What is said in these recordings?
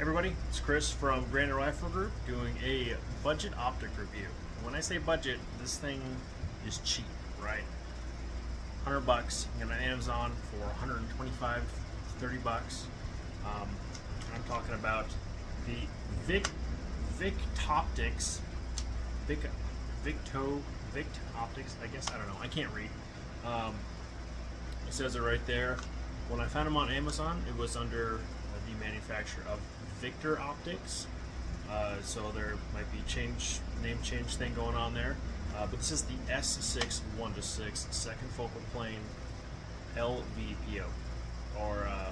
everybody, it's Chris from Granite Rifle Group doing a budget optic review. When I say budget, this thing is cheap, right? 100 bucks, you get on Amazon for 125, 30 bucks. Um, I'm talking about the Vic Vic Optics, Vic Victo Vic Optics. I guess I don't know. I can't read. Um, it says it right there. When I found them on Amazon, it was under manufacturer of Vector Optics. Uh, so there might be change name change thing going on there. Uh, but this is the S6 1 to 6 second focal plane LVPO, or uh,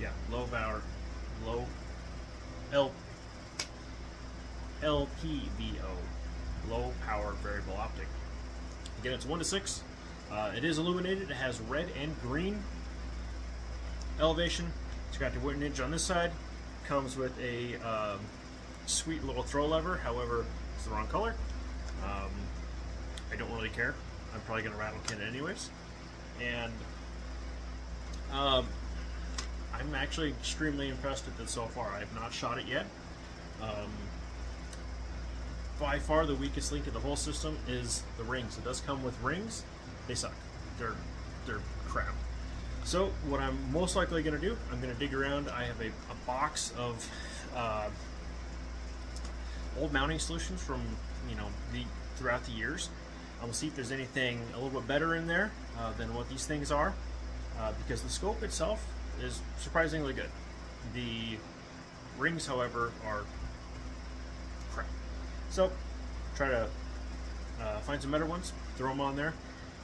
yeah, low power, low L LPVO, low power variable optic. Again, it's 1 to 6. Uh, it is illuminated. It has red and green elevation. It's got the wooden windage on this side. Comes with a um, sweet little throw lever. However, it's the wrong color. Um, I don't really care. I'm probably going to rattle kit it anyways. And um, I'm actually extremely impressed with it so far. I have not shot it yet. Um, by far the weakest link in the whole system is the rings. It does come with rings. They suck. They're they're crap. So what I'm most likely going to do, I'm going to dig around. I have a, a box of uh, old mounting solutions from you know the throughout the years. I'm gonna see if there's anything a little bit better in there uh, than what these things are, uh, because the scope itself is surprisingly good. The rings, however, are crap. So try to uh, find some better ones, throw them on there.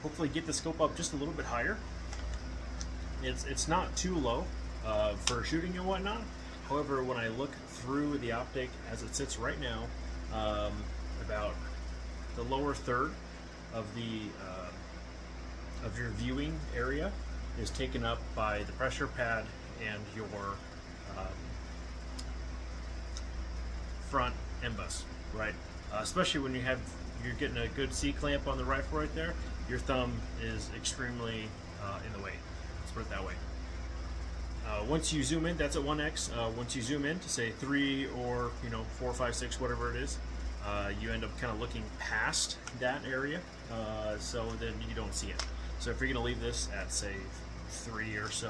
Hopefully get the scope up just a little bit higher. It's it's not too low uh, for shooting and whatnot. However, when I look through the optic as it sits right now, um, about the lower third of the uh, of your viewing area is taken up by the pressure pad and your um, front bus, right? Uh, especially when you have you're getting a good C clamp on the rifle right there, your thumb is extremely uh, in the way. Put it that way. Uh, once you zoom in, that's at 1x. Uh, once you zoom in to say 3 or you know 4, 5, 6, whatever it is, uh, you end up kind of looking past that area, uh, so then you don't see it. So if you're going to leave this at say 3 or so,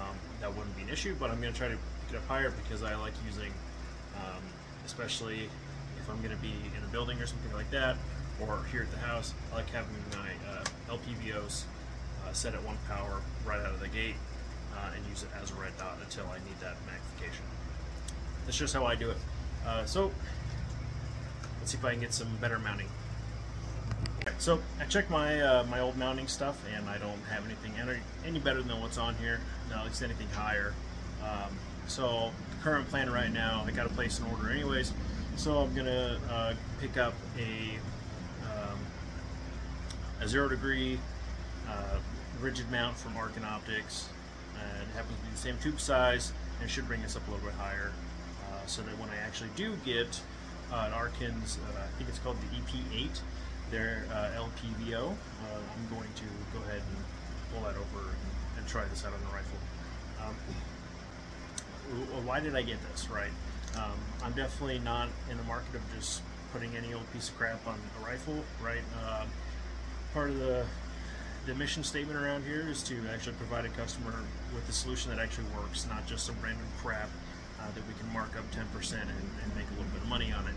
um, that wouldn't be an issue, but I'm going to try to pick it up higher because I like using, um, especially if I'm going to be in a building or something like that, or here at the house, I like having my uh, LPVOs uh, set at one power right out of the gate uh, and use it as a red dot until I need that magnification. That's just how I do it. Uh, so let's see if I can get some better mounting. Okay, so I checked my uh, my old mounting stuff and I don't have anything any, any better than what's on here, no, at least anything higher. Um, so the current plan right now, I got to place an order anyways, so I'm gonna uh, pick up a um, a zero degree rigid mount from Arken Optics and it happens to be the same tube size and should bring us up a little bit higher uh, so that when I actually do get uh, an Arken's, uh, I think it's called the EP8, their uh, LPVO, uh, I'm going to go ahead and pull that over and, and try this out on the rifle. Um, why did I get this, right? Um, I'm definitely not in the market of just putting any old piece of crap on a rifle, right? Uh, part of the the mission statement around here is to actually provide a customer with a solution that actually works, not just some random crap uh, that we can mark up 10% and, and, make a little bit of money on it,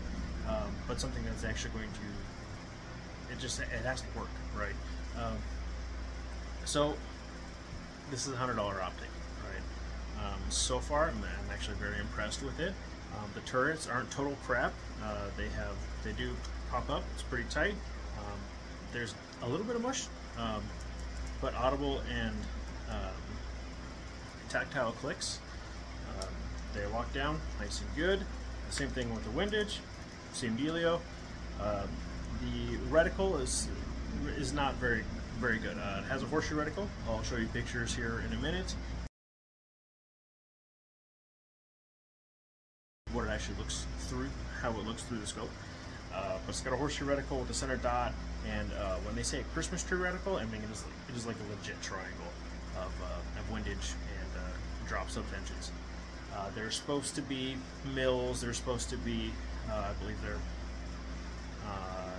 um, but something that's actually going to, it just, it has to work, right? Um, so this is a $100 optic, right? Um, so far, I'm, I'm, actually very impressed with it. Um, the turrets aren't total crap. Uh, they have, they do pop up. It's pretty tight. Um, there's a little bit of mush, um, but audible and um, tactile clicks. Um, they lock down nice and good. same thing with the windage, same dealio. Um, the reticle is is not very very good. Uh, it has a horseshoe reticle. I'll show you pictures here in a minute. What it actually looks through, how it looks through the scope. Uh, but it's got a horseshoe reticle with a center dot, and uh, when they say a Christmas tree reticle, I mean it is, it is like a legit triangle of, uh, of windage and uh, drop subtensions. Uh, they're supposed to be mils. They're supposed to be, uh, I believe they're uh,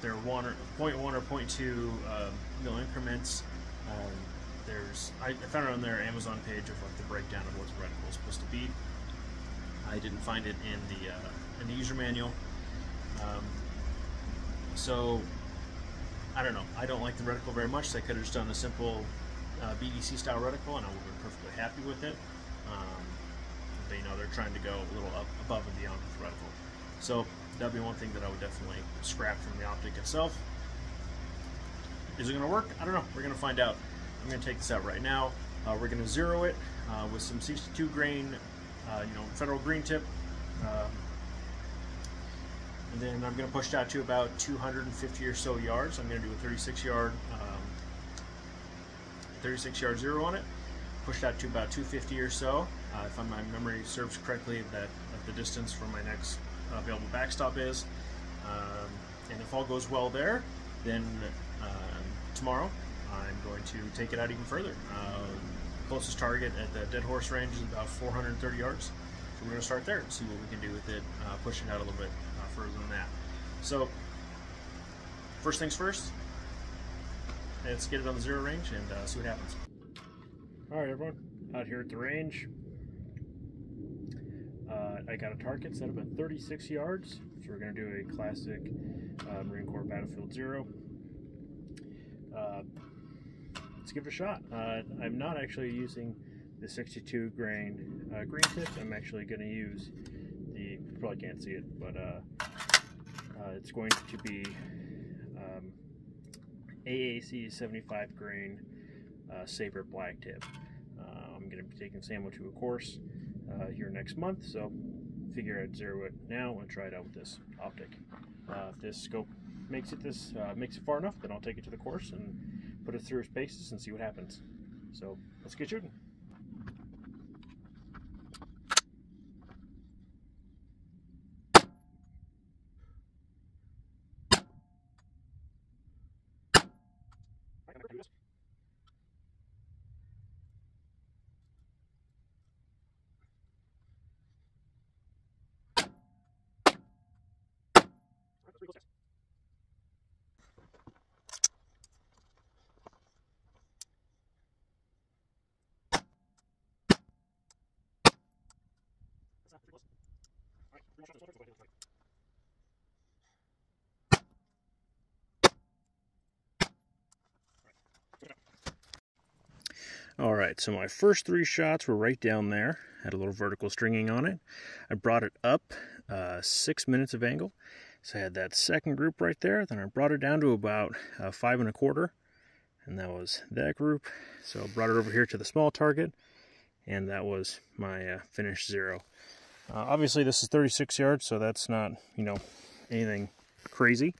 they're one or 0.1 or 0.2 um, mil increments. Um, there's I, I, found it on their Amazon page of like the breakdown of what the reticle is supposed to be. I didn't find it in the in the user manual. Um, so I don't know. I don't like the reticle very much. So I could have just done a simple uh, BDC style reticle, and I would have been perfectly happy with it. Um, but, you know, they're trying to go a little up above and beyond with the reticle. So that'd be one thing that I would definitely scrap from the optic itself. Is it going to work? I don't know. We're going to find out. I'm going to take this out right now. Uh, we're going to zero it uh, with some 62 grain, uh, you know, federal green tip. Um, and then I'm going to push that to about 250 or so yards. I'm going to do a 36 yard, um, 36 yard zero on it. Push that to about 250 or so. Uh, if my memory serves correctly, that, the distance from my next available backstop is. Um, and if all goes well there, then um, tomorrow I'm going to take it out even further. Uh, closest target at the dead horse range is about 430 yards. So we're going to start there and see what we can do with it, uh, pushing out a little bit uh, further than that. So first things first, let's get it on the zero range and uh, see what happens. All right, everyone, out here at the range. Uh, I got a target set up at 36 yards, so we're going to do a classic uh, Marine Corps Battlefield Zero. Uh, let's give it a shot. Uh, I'm not actually using the 62 grain uh, green tip. I'm actually going to use you probably can't see it, but uh, it's going to be um, AAC 75 grain Saber black tip. I'm going to be taking Samo to a course uh, here next month, so figure I'd zero it now and try it out with this optic. Uh, if this scope makes it this uh, makes it far enough, then I'll take it to the course and put it through its paces and see what happens. So let's get shooting. All right, so my first three shots were right down there. Had a little vertical stringing on it. I brought it up uh, six minutes of angle. So I had that second group right there. Then I brought it down to about uh, five and a quarter. And that was that group. So I brought it over here to the small target. And that was my uh, finish zero. Uh, obviously, this is 36 yards, so that's not, you know, anything crazy.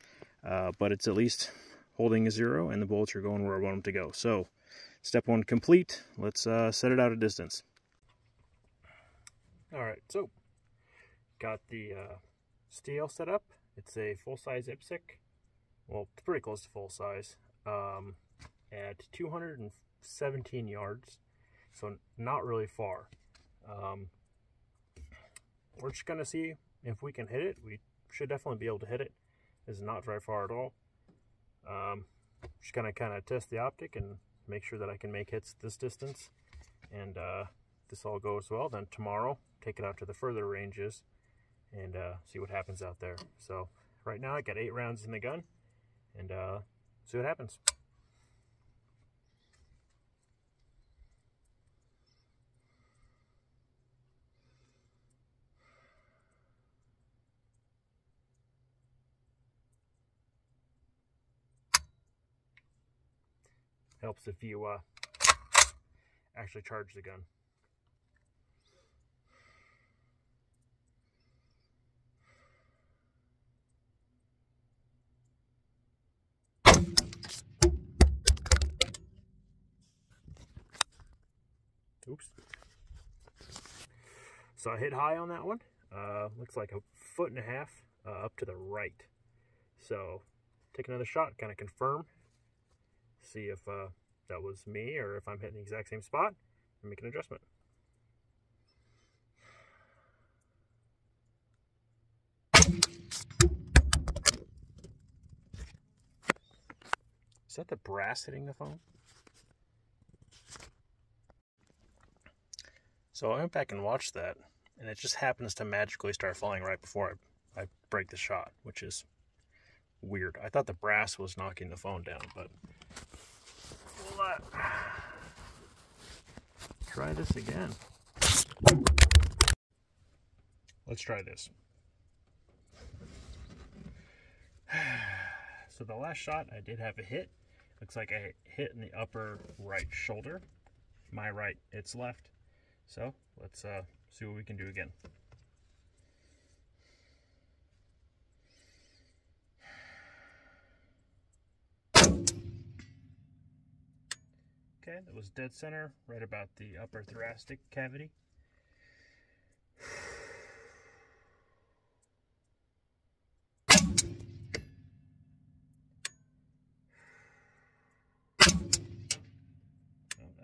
Uh, but it's at least holding a zero, and the bullets are going where I want them to go. So, step one complete. Let's uh, set it out a distance. All right, so got the uh, steel set up. It's a full-size IPSC. Well, it's pretty close to full size. Um, at 217 yards, so not really far. Um, we're just going to see if we can hit it. We should definitely be able to hit it. It's not very far at all. Um, just going to kind of test the optic and make sure that I can make hits this distance. And uh, this all goes well, then tomorrow take it out to the further ranges and uh, see what happens out there. So right now I got eight rounds in the gun and uh, see what happens. Helps if you uh, actually charge the gun. Oops. So I hit high on that one. Uh, looks like a foot and a half uh, up to the right. So take another shot, kind of confirm see if uh, that was me or if I'm hitting the exact same spot and make an adjustment. Is that the brass hitting the phone? So I went back and watched that, and it just happens to magically start falling right before I, I break the shot, which is weird. I thought the brass was knocking the phone down, but try this again. Let's try this. So the last shot, I did have a hit. Looks like I hit in the upper right shoulder. My right, it's left. So let's uh, see what we can do again. Okay, that was dead center, right about the upper thoracic cavity.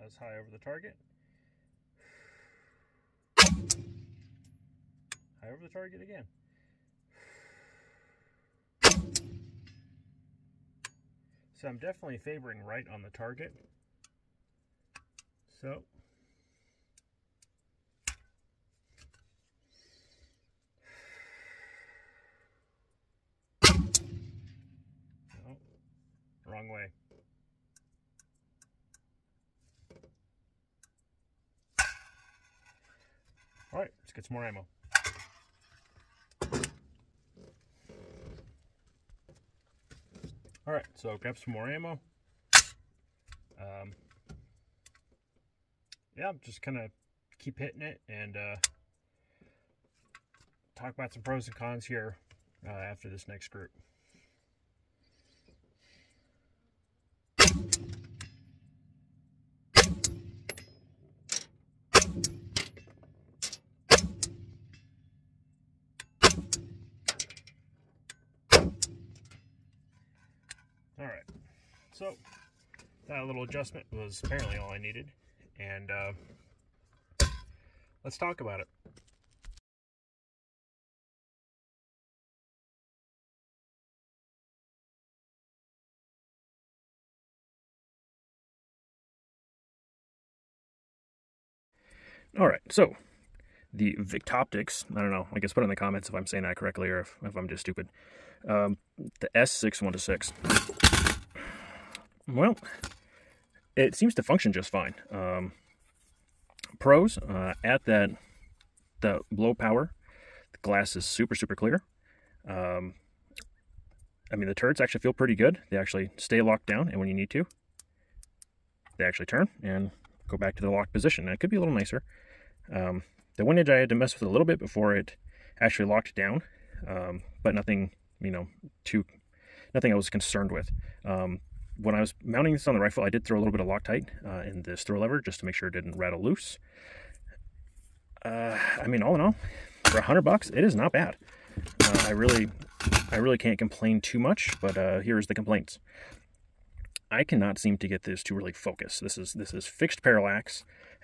as high over the target. High over the target again. So I'm definitely favoring right on the target. So no, wrong way. All right, let's get some more ammo. All right, so grab some more ammo. Um, yeah, just kind of keep hitting it and uh, talk about some pros and cons here uh, after this next group. All right, so that little adjustment was apparently all I needed, and uh, let's talk about it. All right, so the VictOptics, I don't know, I guess put it in the comments if I'm saying that correctly or if, if I'm just stupid. Um, the S6 1 to 6. Well, it seems to function just fine. Um, pros, uh, at that, the low power, the glass is super, super clear. Um, I mean, the turrets actually feel pretty good. They actually stay locked down, and when you need to, they actually turn and go back to the locked position. It could be a little nicer. Um, the windage I had to mess with a little bit before it actually locked down, um, but nothing, you know, too, nothing I was concerned with. Um, when I was mounting this on the rifle, I did throw a little bit of Loctite uh, in this throw lever just to make sure it didn't rattle loose. Uh, I mean, all in all, for a hundred bucks, it is not bad. Uh, I really, I really can't complain too much. But uh, here's the complaints. I cannot seem to get this to really focus. This is this is fixed parallax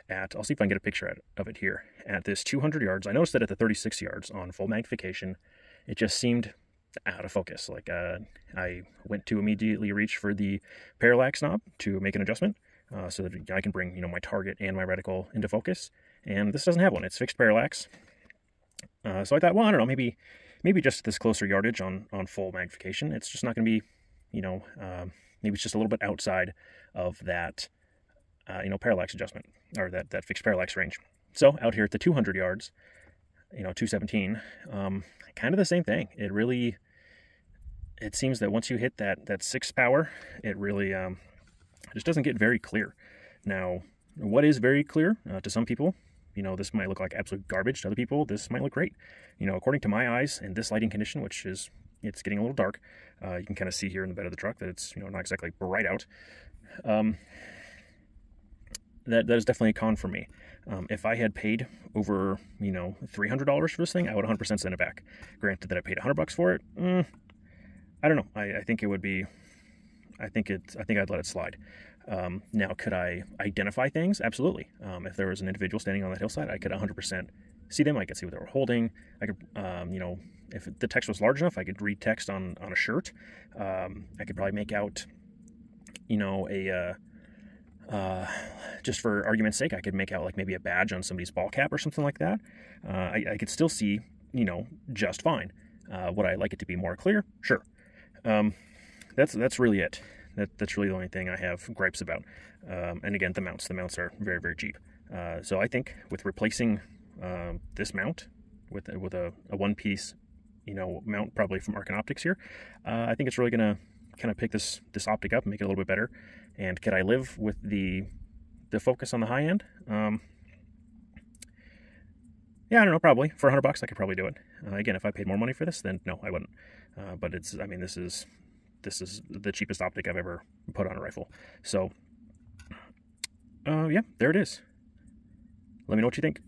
at. I'll see if I can get a picture of it here. At this 200 yards, I noticed that at the 36 yards on full magnification, it just seemed out of focus. Like uh, I went to immediately reach for the parallax knob to make an adjustment uh, so that I can bring you know my target and my reticle into focus. And this doesn't have one; it's fixed parallax. Uh, so I thought, well, I don't know, maybe maybe just this closer yardage on on full magnification, it's just not going to be, you know, um, maybe it's just a little bit outside of that, uh, you know, parallax adjustment or that that fixed parallax range. So out here at the 200 yards, you know, 217, um, kind of the same thing. It really, it seems that once you hit that that sixth power, it really um, just doesn't get very clear. Now, what is very clear uh, to some people, you know, this might look like absolute garbage. To other people, this might look great. You know, according to my eyes in this lighting condition, which is it's getting a little dark, uh, you can kind of see here in the bed of the truck that it's you know not exactly bright out. Um, that that is definitely a con for me. Um, if I had paid over, you know, $300 for this thing, I would 100% send it back. Granted that I paid 100 bucks for it, mm, I don't know. I, I, think it would be, I think it, I think I'd let it slide. Um, now, could I identify things? Absolutely. Um, if there was an individual standing on that hillside, I could 100% see them. I could see what they were holding. I could, um, you know, if the text was large enough, I could read text on, on a shirt. Um, I could probably make out you know, a, uh, uh, just for argument's sake, I could make out like maybe a badge on somebody's ball cap or something like that. Uh, I, I, could still see, you know, just fine. Uh, would I like it to be more clear? Sure. Um, that's that's really it. That, that's really the only thing I have gripes about. Um, and again, the mounts. The mounts are very very cheap. Uh, so I think with replacing um, this mount with with a, a one piece, you know, mount probably from Arken Optics here, uh, I think it's really gonna kind of pick this this optic up and make it a little bit better. And could I live with the the focus on the high end? Um, yeah, I don't know. Probably for 100 bucks, I could probably do it. Uh, again, if I paid more money for this, then no, I wouldn't. Uh, but it's, I mean, this is this is the cheapest optic I've ever put on a rifle. So, uh, yeah, there it is. Let me know what you think.